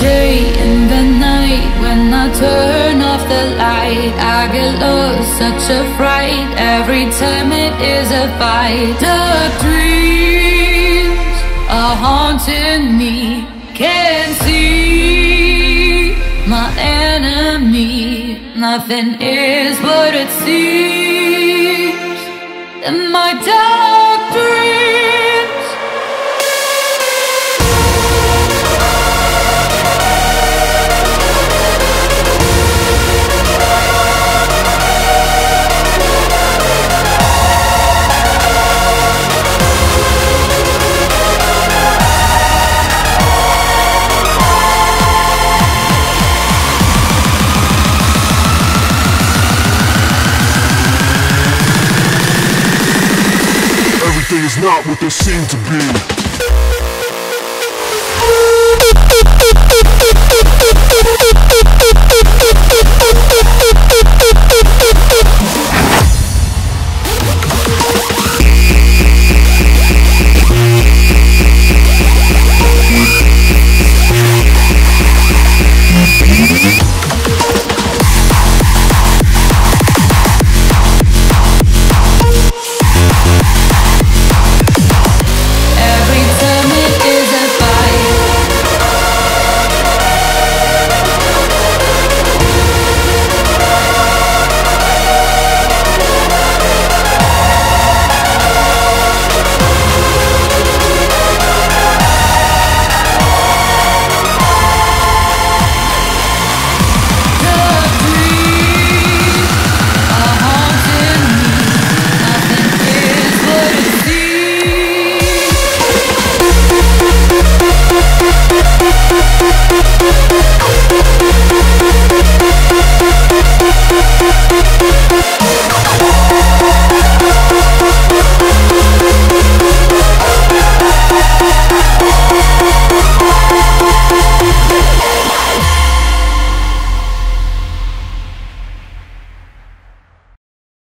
day in the night when I turn off the light. I get lost, such a fright every time it is a fight. Dark dreams are haunting me. Can't see my enemy. Nothing is what it seems. In my dark is not what they seem to be.